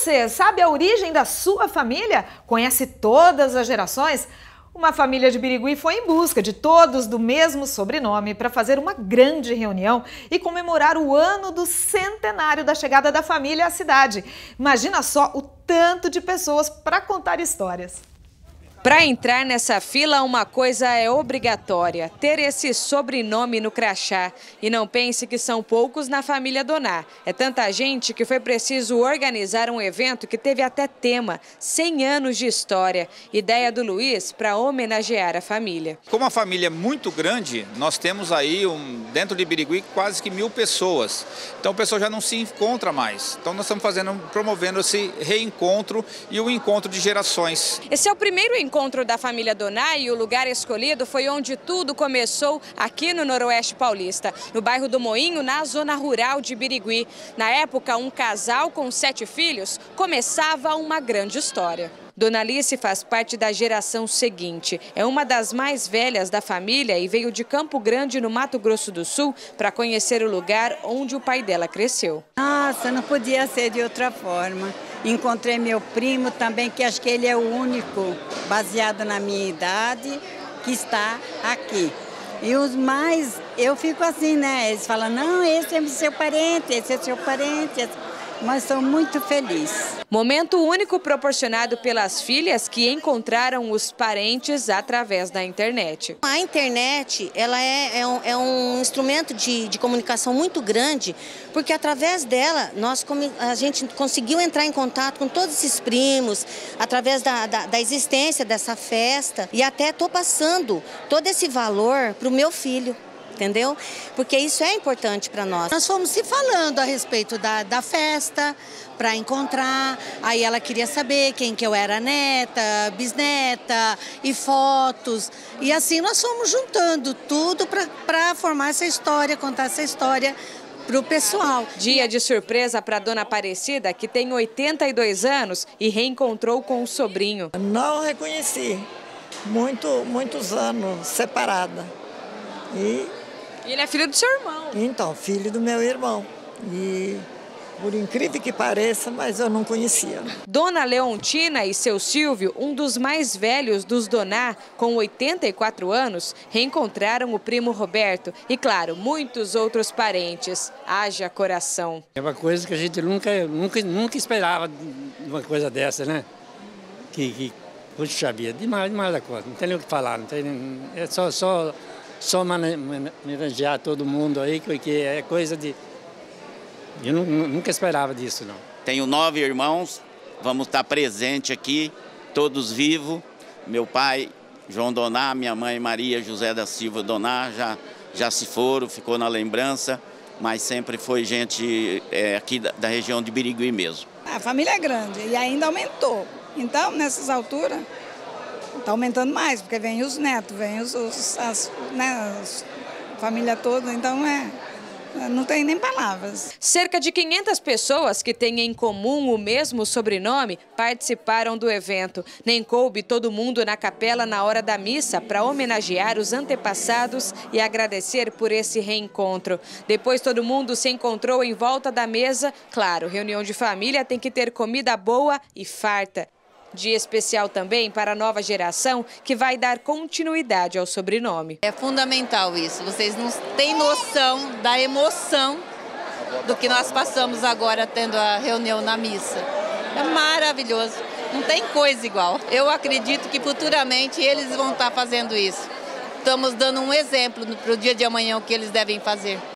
você sabe a origem da sua família? Conhece todas as gerações? Uma família de Birigui foi em busca de todos do mesmo sobrenome para fazer uma grande reunião e comemorar o ano do centenário da chegada da família à cidade. Imagina só o tanto de pessoas para contar histórias. Para entrar nessa fila, uma coisa é obrigatória: ter esse sobrenome no crachá. E não pense que são poucos na família Donar. É tanta gente que foi preciso organizar um evento que teve até tema: 100 anos de história. Ideia do Luiz para homenagear a família. Como a família é muito grande, nós temos aí um, dentro de Birigui quase que mil pessoas. Então o pessoal já não se encontra mais. Então nós estamos fazendo, promovendo esse reencontro e o encontro de gerações. Esse é o primeiro encontro encontro da família Donai e o lugar escolhido foi onde tudo começou aqui no Noroeste Paulista, no bairro do Moinho, na zona rural de Birigui. Na época, um casal com sete filhos começava uma grande história. Dona Alice faz parte da geração seguinte. É uma das mais velhas da família e veio de Campo Grande, no Mato Grosso do Sul, para conhecer o lugar onde o pai dela cresceu. Nossa, não podia ser de outra forma. Encontrei meu primo também, que acho que ele é o único, baseado na minha idade, que está aqui. E os mais, eu fico assim, né? Eles falam, não, esse é seu parente, esse é seu parente. Esse mas sou muito feliz. Momento único proporcionado pelas filhas que encontraram os parentes através da internet. A internet ela é, é, um, é um, instrumento de, de, comunicação muito grande, porque através dela nós, a gente conseguiu entrar em contato com todos esses primos, através da, da, da existência dessa festa, e até estou passando todo esse valor para o meu filho entendeu? Porque isso é importante para nós. Nós fomos se falando a respeito da, da festa para encontrar, aí ela queria saber quem que eu era neta, bisneta e fotos. E assim nós fomos juntando tudo para formar essa história, contar essa história para o pessoal. Dia de surpresa para Dona Aparecida, que tem 82 anos e reencontrou com o sobrinho. Não reconheci, muito, muitos anos separada. E e ele é filho do seu irmão. Então, filho do meu irmão. E por incrível que pareça, mas eu não conhecia. Dona Leontina e seu Silvio, um dos mais velhos dos Donar, com 84 anos, reencontraram o primo Roberto e, claro, muitos outros parentes. Haja coração. É uma coisa que a gente nunca, nunca, nunca esperava uma coisa dessa, né? Que, que puxa vida, demais, demais da coisa. Não tem nem o que falar, não tem, é só, só só homenagear todo mundo aí, porque é coisa de. Eu nunca esperava disso, não. Tenho nove irmãos, vamos estar presente aqui, todos vivos. Meu pai, João Donar, minha mãe Maria José da Silva Donar, já, já se foram, ficou na lembrança, mas sempre foi gente é, aqui da, da região de Birigui mesmo. A família é grande e ainda aumentou. Então, nessas alturas, Está aumentando mais, porque vem os netos, vem os, os as, né, as, família toda, então é, não tem nem palavras. Cerca de 500 pessoas que têm em comum o mesmo sobrenome participaram do evento. Nem coube todo mundo na capela na hora da missa para homenagear os antepassados e agradecer por esse reencontro. Depois todo mundo se encontrou em volta da mesa. Claro, reunião de família tem que ter comida boa e farta. Dia especial também para a nova geração que vai dar continuidade ao sobrenome. É fundamental isso. Vocês não têm noção da emoção do que nós passamos agora tendo a reunião na missa. É maravilhoso. Não tem coisa igual. Eu acredito que futuramente eles vão estar fazendo isso. Estamos dando um exemplo para o dia de amanhã o que eles devem fazer.